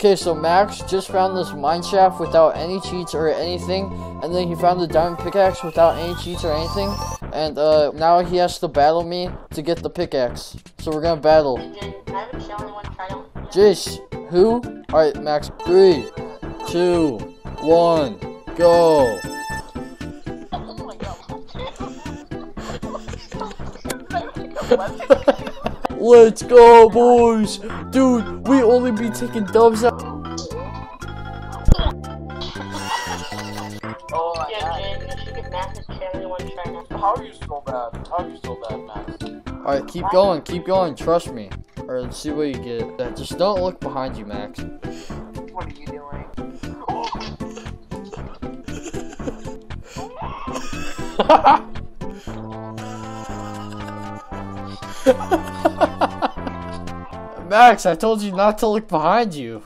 Okay, so Max just found this mine shaft without any cheats or anything, and then he found the diamond pickaxe without any cheats or anything, and uh, now he has to battle me to get the pickaxe. So we're gonna battle. Jace, who? Alright, Max, three, two, one, go. Let's go, boys! Dude, we only be taking dubs out. Oh my god. How are you so bad? How are you so bad, Max? Alright, keep going, keep going, trust me. Or let's see what you get. Just don't look behind you, Max. What are you doing? Max, I told you not to look behind you.